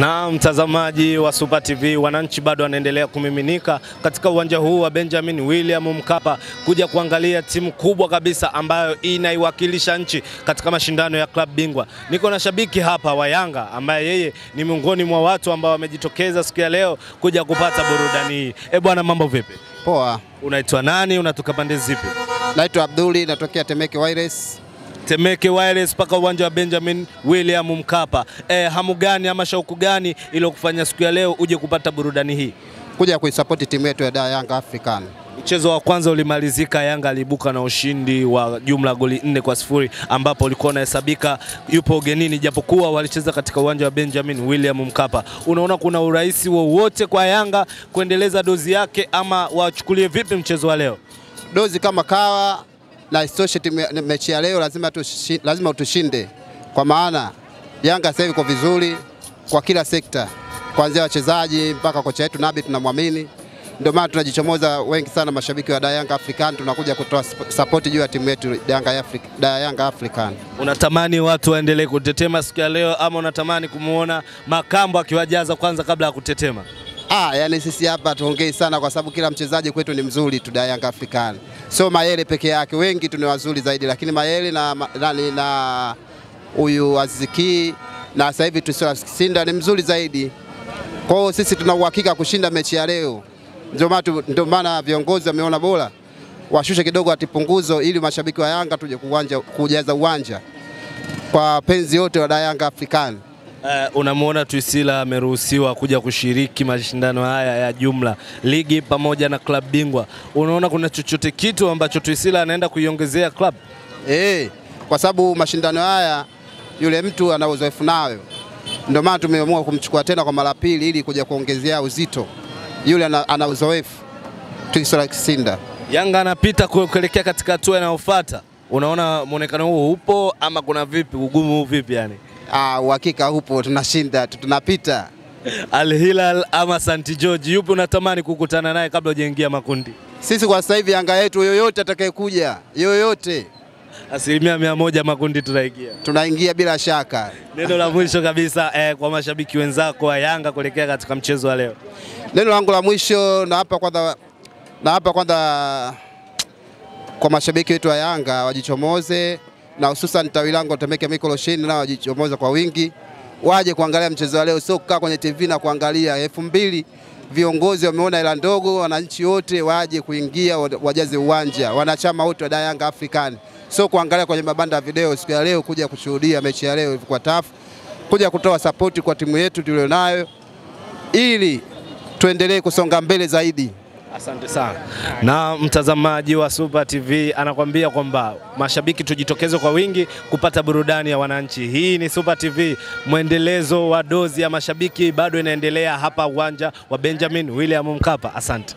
Na mtazamaji wa Super TV, wananchi bado wanaendelea kumiminika katika uwanja huu wa Benjamin William Mkapa kuja kuangalia timu kubwa kabisa ambayo inaiwakilisha nchi katika mashindano ya klabu bingwa. Niko na shabiki hapa wa Yanga ambaye yeye ni miongoni mwa watu ambao wamejitokeza siku ya leo kuja kupata burudani hii. E bwana, mambo vipi? Poa, Unaitwa nani? Unatoka pande zipi? naitwa Abduli, natokea Temeke Wireless. Temeke Wireless mpaka uwanja wa Benjamin William Mkapa. Eh, hamu gani ama shauku gani iliyokufanya siku ya leo uje kupata burudani hii? kuja kuisapoti timu yetu ya da Young African. Mchezo wa kwanza ulimalizika, Yanga aliibuka na ushindi wa jumla goli nne kwa sifuri ambapo ulikuwa unahesabika yupo ugenini, japokuwa walicheza katika uwanja wa Benjamin William Mkapa. Unaona kuna urahisi wowote kwa Yanga kuendeleza dozi yake ama wachukulie vipi mchezo wa leo? Dozi kama kawa na isitoshe, ya- mechi ya leo lazima, tushi, lazima utushinde, kwa maana Yanga sasa hivi iko vizuri kwa kila sekta, kuanzia wachezaji mpaka kocha wetu Nabi tunamwamini. Ndio maana tunajichomoza wengi sana, mashabiki wa Yanga African, tunakuja kutoa sapoti juu ya timu yetu Yanga Africa, Yanga African. Unatamani watu waendelee kutetema siku ya leo ama unatamani kumwona Makambo akiwajaza kwanza kabla ya kutetema? Ah, yani sisi hapa tuongei sana kwa sababu kila mchezaji kwetu ni mzuri tu Yanga African. Sio Mayele peke yake, wengi tu ni wazuri zaidi, lakini Mayele na na, na huyu Aziki na sasa hivi Tusila Sinda ni mzuri zaidi. Kwa hiyo sisi tuna uhakika kushinda mechi ya leo. Ndio maana viongozi wameona bora washushe kidogo atipunguzo ili mashabiki wa Yanga tuje kujaza uwanja kwa penzi yote wa Yanga African. Uh, unamwona Twisila ameruhusiwa kuja kushiriki mashindano haya ya jumla ligi pamoja na klabu bingwa. Unaona kuna chochote kitu ambacho Twisila anaenda kuiongezea klabu? Eh, kwa sababu mashindano haya yule mtu ana uzoefu nayo, ndio maana tumeamua kumchukua tena kwa mara pili ili kuja kuongezea uzito. Yule ana, ana uzoefu Twisila Kisinda. Yanga anapita kuelekea katika hatua inayofuata. Unaona muonekano huo upo ama kuna vipi, ugumu huu vipi yani? Ah, uhakika upo, tunashinda tu, tunapita. Al Hilal ama St George, yupi unatamani kukutana naye kabla hujaingia makundi? Sisi kwa sasa hivi Yanga yetu yoyote atakayekuja, yoyote Asilimia mia moja makundi tunaingia. tunaingia bila shaka. Neno la mwisho kabisa eh, kwa mashabiki wenzako wa Yanga kuelekea katika mchezo wa leo. Neno langu la mwisho na hapa kwanza, na hapa kwanza kwa mashabiki wetu wa Yanga wajichomoze, na hususan tawi langu la Temeke Mikolosheni nao wajichomoza kwa wingi, waje kuangalia mchezo wa leo, sio kukaa kwenye TV na kuangalia. elfu mbili viongozi wameona hela ndogo, wananchi wote waje kuingia, wajaze uwanja, wanachama wote wa Yanga African, sio kuangalia kwenye mabanda ya video. Siku ya leo kuja kushuhudia mechi ya leo ilikuwa tafu, kuja kutoa sapoti kwa timu yetu tulionayo ili tuendelee kusonga mbele zaidi. Asante sana. Na mtazamaji wa Super TV anakuambia kwamba mashabiki tujitokeze kwa wingi kupata burudani ya wananchi. Hii ni Super TV, mwendelezo wa dozi ya mashabiki bado inaendelea hapa uwanja wa Benjamin William Mkapa. Asante.